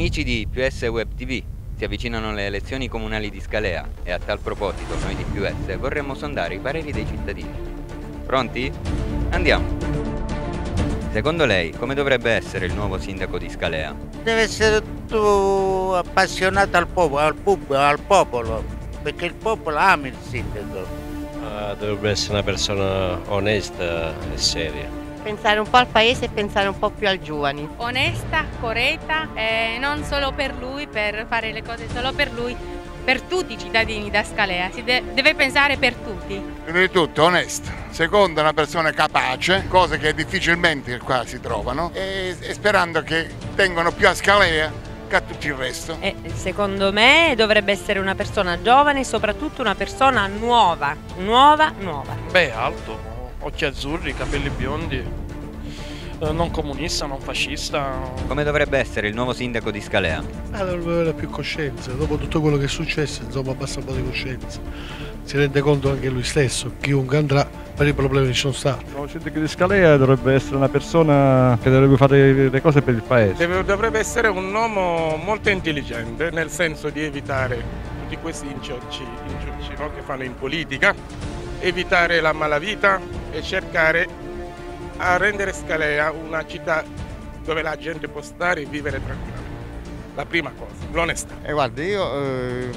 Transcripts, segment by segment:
Amici di PS Web TV, si avvicinano le elezioni comunali di Scalea e a tal proposito noi di PS vorremmo sondare i pareri dei cittadini. Pronti? Andiamo! Secondo lei, come dovrebbe essere il nuovo sindaco di Scalea? Deve essere tutto appassionato al popolo, al pubblico, al popolo, perché il popolo ama il sindaco. Uh, dovrebbe essere una persona onesta e seria. Pensare un po' al paese e pensare un po' più ai giovani. Onesta, corretta, eh, non solo per lui, per fare le cose solo per lui, per tutti i cittadini da Scalea, si de- deve pensare per tutti. Prima di tutto onesta, secondo una persona capace, cose che difficilmente qua si trovano, e, e sperando che tengano più a Scalea che a tutto il resto. E secondo me dovrebbe essere una persona giovane e soprattutto una persona nuova, nuova, nuova. Beh, alto, occhi azzurri, capelli biondi, eh, non comunista, non fascista. Come dovrebbe essere il nuovo sindaco di Scalea? Ah, dovrebbe avere più coscienza, dopo tutto quello che è successo, insomma, abbassa un po' di coscienza. Si rende conto anche lui stesso, chiunque andrà, per i problemi che ci sono stati. Il nuovo sindaco di Scalea dovrebbe essere una persona che dovrebbe fare le cose per il paese. Dovrebbe essere un uomo molto intelligente, nel senso di evitare tutti questi inciocci, inciocci no, che fanno in politica, evitare la malavita e cercare a rendere Scalea una città dove la gente può stare e vivere tranquillamente. La prima cosa, l'onestà. E guardi, io eh,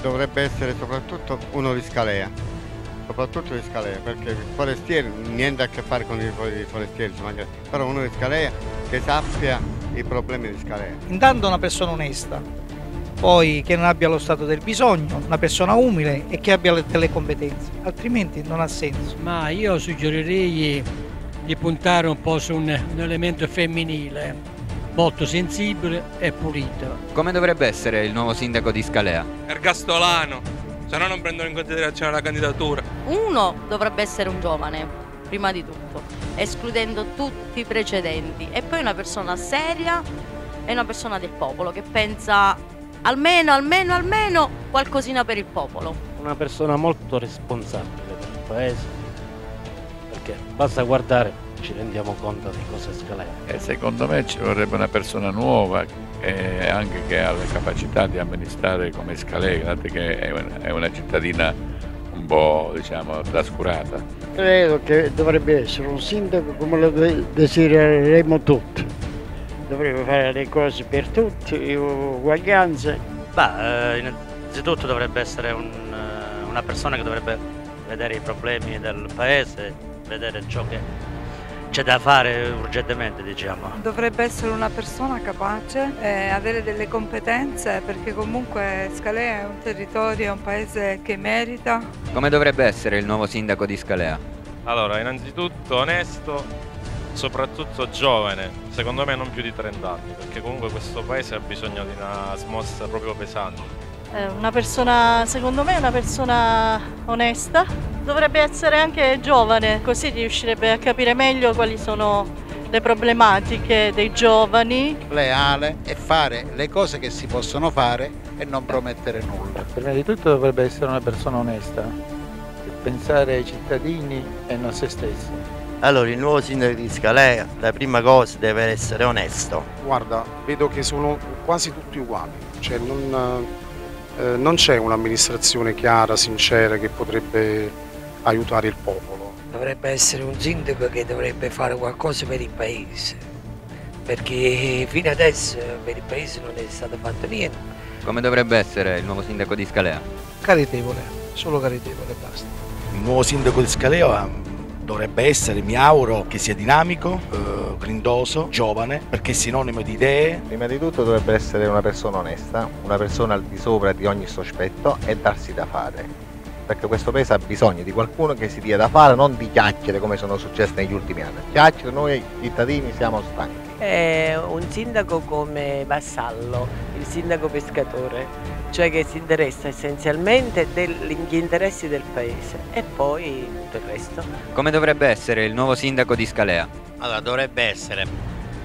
dovrebbe essere soprattutto uno di Scalea, soprattutto di Scalea, perché il forestiere niente a che fare con i forestieri, però uno di Scalea che sappia i problemi di Scalea. Intanto una persona onesta, poi che non abbia lo stato del bisogno, una persona umile e che abbia delle competenze, altrimenti non ha senso. Ma io suggerirei di puntare un po' su un, un elemento femminile, molto sensibile e pulito. Come dovrebbe essere il nuovo sindaco di Scalea? Ergastolano, se no non prendono in considerazione la candidatura. Uno dovrebbe essere un giovane, prima di tutto, escludendo tutti i precedenti, e poi una persona seria e una persona del popolo che pensa almeno, almeno, almeno qualcosina per il popolo. Una persona molto responsabile per il paese, perché basta guardare, ci rendiamo conto di cosa è Scalea. E secondo me ci vorrebbe una persona nuova e anche che ha le capacità di amministrare come Scalea, dato che è una, è una cittadina un po' diciamo trascurata. Credo che dovrebbe essere un sindaco come lo desidereremo tutti dovrebbe fare le cose per tutti, uguaglianze. Beh, eh, innanzitutto dovrebbe essere un, eh, una persona che dovrebbe vedere i problemi del paese, vedere ciò che c'è da fare urgentemente, diciamo. Dovrebbe essere una persona capace e avere delle competenze perché comunque Scalea è un territorio, è un paese che merita. Come dovrebbe essere il nuovo sindaco di Scalea? Allora, innanzitutto onesto, soprattutto giovane, secondo me non più di 30 anni, perché comunque questo paese ha bisogno di una smossa proprio pesante. Eh, una persona, secondo me, una persona onesta, dovrebbe essere anche giovane, così riuscirebbe a capire meglio quali sono le problematiche dei giovani. Leale e fare le cose che si possono fare e non promettere nulla. Prima di tutto dovrebbe essere una persona onesta, pensare ai cittadini e non a se stesso. Allora, il nuovo sindaco di Scalea, la prima cosa deve essere onesto. Guarda, vedo che sono quasi tutti uguali, cioè non, eh, non c'è un'amministrazione chiara, sincera che potrebbe aiutare il popolo. Dovrebbe essere un sindaco che dovrebbe fare qualcosa per il paese, perché fino adesso per il paese non è stato fatto niente. Come dovrebbe essere il nuovo sindaco di Scalea? Caritevole, solo caritevole e basta. Il nuovo sindaco di Scalea dovrebbe essere, mi auguro, che sia dinamico, eh, grindoso, giovane, perché è sinonimo di idee. Prima di tutto dovrebbe essere una persona onesta, una persona al di sopra di ogni sospetto e darsi da fare. Perché questo paese ha bisogno di qualcuno che si dia da fare, non di chiacchiere come sono successe negli ultimi anni. Chiacchiere, noi cittadini siamo stanchi. È un sindaco come Vassallo, il sindaco pescatore cioè che si interessa essenzialmente degli interessi del paese e poi tutto il resto. Come dovrebbe essere il nuovo sindaco di Scalea? Allora, dovrebbe essere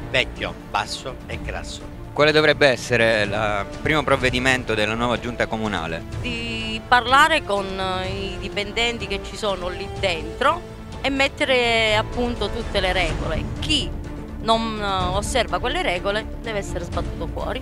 vecchio, basso e grasso. Quale dovrebbe essere il primo provvedimento della nuova giunta comunale? Di parlare con i dipendenti che ci sono lì dentro e mettere appunto tutte le regole. Chi non osserva quelle regole deve essere sbattuto fuori.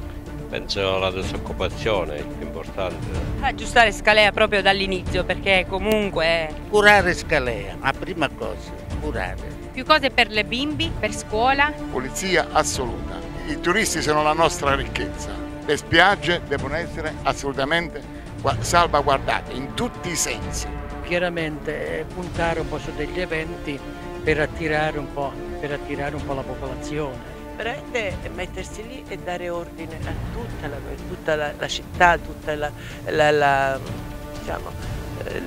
Penso alla disoccupazione è più importante. Aggiustare Scalea proprio dall'inizio perché comunque Curare Scalea, la prima cosa, curare. più cose per le bimbi, per scuola. Pulizia assoluta. I turisti sono la nostra ricchezza. Le spiagge devono essere assolutamente gua- salvaguardate in tutti i sensi. Chiaramente eh, puntare un po' su degli eventi per attirare un po', per attirare un po' la popolazione. Veramente mettersi lì e dare ordine a tutta la, tutta la- la città, tutta la, la- la, diciamo,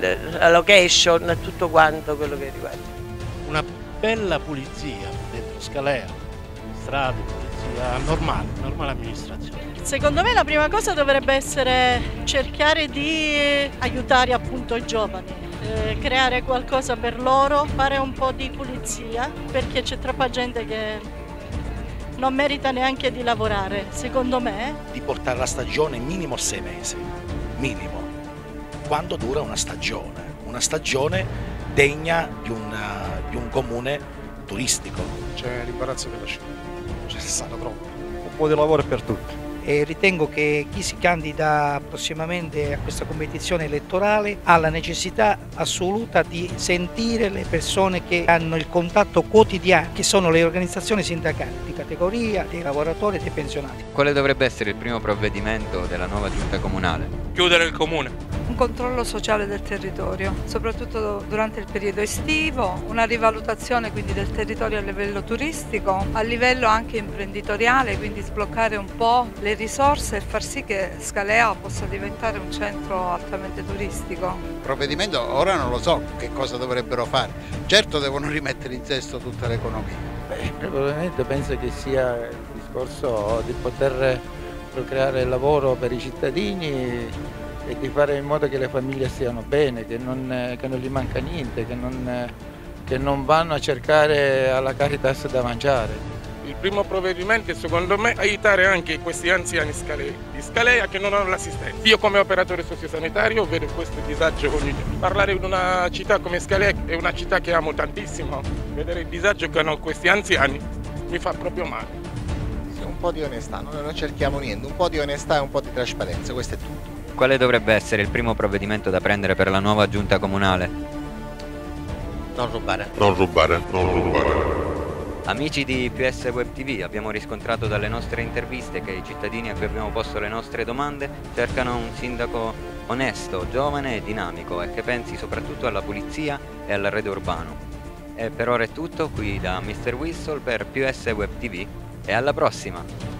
la- la location, tutto quanto quello che riguarda. Una bella pulizia dentro Scalea, strade, pulizia normale, normale amministrazione. Secondo me la prima cosa dovrebbe essere cercare di aiutare appunto i giovani, eh, creare qualcosa per loro, fare un po' di pulizia, perché c'è troppa gente che non merita neanche di lavorare, secondo me. Di portare la stagione minimo sei mesi, minimo, quando dura una stagione, una stagione degna di, una- di un comune turistico. C'è l'imbarazzo della scelta, c'è stato troppo. Un po' di lavoro per tutti. E ritengo che chi si candida prossimamente a questa competizione elettorale ha la necessità assoluta di sentire le persone che hanno il contatto quotidiano, che sono le organizzazioni sindacali di categoria, dei lavoratori e dei pensionati. Quale dovrebbe essere il primo provvedimento della nuova giunta comunale? Chiudere il comune. Un controllo sociale del territorio, soprattutto durante il periodo estivo, una rivalutazione quindi del territorio a livello turistico, a livello anche imprenditoriale, quindi sbloccare un po' le risorse e far sì che Scalea possa diventare un centro altamente turistico. Provvedimento ora non lo so che cosa dovrebbero fare. Certo devono rimettere in sesto tutta l'economia. Probabilmente penso che sia il discorso di poter procreare lavoro per i cittadini e di fare in modo che le famiglie stiano bene, che non, che non gli manca niente, che non, che non vanno a cercare alla Caritas da mangiare. Il primo provvedimento è secondo me aiutare anche questi anziani scalei, di Scalea che non hanno l'assistenza. Io come operatore sociosanitario vedo questo disagio ogni giorno. Parlare di una città come Scalea è una città che amo tantissimo. Vedere il disagio che hanno questi anziani mi fa proprio male. Sì, un po' di onestà, noi non cerchiamo niente, un po' di onestà e un po' di trasparenza, questo è tutto. Quale dovrebbe essere il primo provvedimento da prendere per la nuova giunta comunale? Non rubare. Non rubare, non rubare. Amici di PS Web TV, abbiamo riscontrato dalle nostre interviste che i cittadini a cui abbiamo posto le nostre domande cercano un sindaco onesto, giovane e dinamico e che pensi soprattutto alla pulizia e all'arredo urbano. E per ora è tutto qui da Mr. Whistle per PS Web TV e alla prossima!